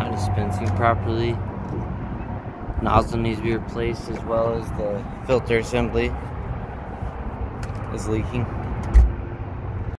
Not dispensing properly. Nozzle needs to be replaced as well as the filter assembly is leaking.